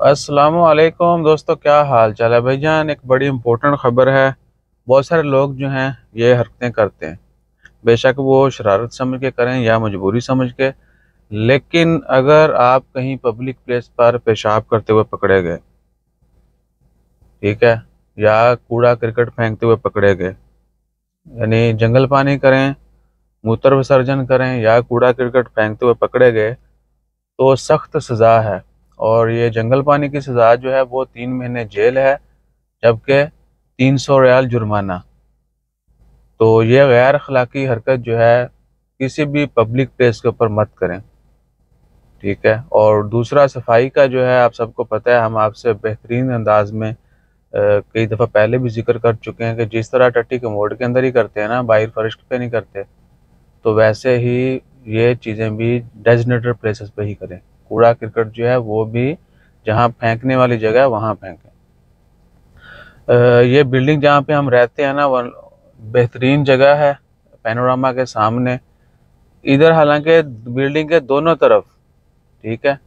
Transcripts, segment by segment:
असलकुम दोस्तों, क्या हाल चाल है भाईजान? एक बड़ी इम्पोर्टेंट ख़बर है। बहुत सारे लोग जो हैं, ये हरकतें करते हैं। बेशक वो शरारत समझ के करें या मजबूरी समझ के, लेकिन अगर आप कहीं पब्लिक प्लेस पर पेशाब करते हुए पकड़े गए, ठीक है, या कूड़ा क्रिकेट फेंकते हुए पकड़े गए, यानी जंगल पानी करें, मूत्र विसर्जन करें या कूड़ा क्रिकेट फेंकते हुए पकड़े गए तो सख्त सज़ा है। और ये जंगल पानी की सज़ा जो है वो तीन महीने जेल है, जबकि तीन सौ रियाल जुर्माना। तो ये गैर अखलाकी हरकत जो है, किसी भी पब्लिक प्लेस के ऊपर मत करें। ठीक है? और दूसरा, सफ़ाई का जो है, आप सबको पता है, हम आपसे बेहतरीन अंदाज में कई दफ़ा पहले भी ज़िक्र कर चुके हैं कि जिस तरह टट्टी के मोड़ के अंदर ही करते हैं ना, बाहर फर्श पे नहीं करते। तो वैसे ही ये चीज़ें भी डेजिनेटेड प्लेसेस पे ही करें। कूड़ा क्रिकेट जो है वो भी जहाँ फेंकने वाली जगह है, वहाँ फेंकें। ये बिल्डिंग जहाँ पे हम रहते हैं ना वो बेहतरीन जगह है, पैनोरामा के सामने। इधर हालाँकि बिल्डिंग के दोनों तरफ़, ठीक है,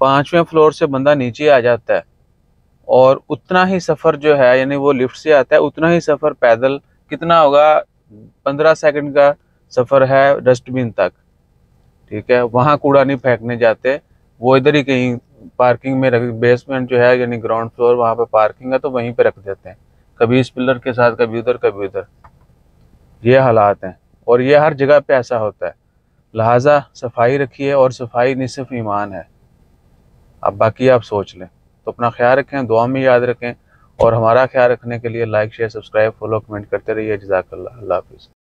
पाँचवें फ्लोर से बंदा नीचे आ जाता है और उतना ही सफ़र जो है, यानी वो लिफ्ट से आता है, उतना ही सफ़र पैदल, कितना होगा, पंद्रह सेकंड का सफ़र है डस्टबिन तक। ठीक है? वहाँ कूड़ा नहीं फेंकने जाते। वो इधर ही कहीं पार्किंग में रख बेसमेंट जो है, यानी ग्राउंड फ्लोर वहाँ पे पार्किंग है तो वहीं पे रख देते हैं। कभी इस पिलर के साथ, कभी उधर कभी उधर। ये हालात हैं। और ये हर जगह पे ऐसा होता है। लिहाजा सफ़ाई रखिए, और सफ़ाई निसफ ईमान है। अब बाकी आप सोच लें। तो अपना ख्याल रखें, दुआ में याद रखें, और हमारा ख्याल रखने के लिए like share subscribe follow comment करते रहिए। जजाकल्ला अल्लाह हाफिज़।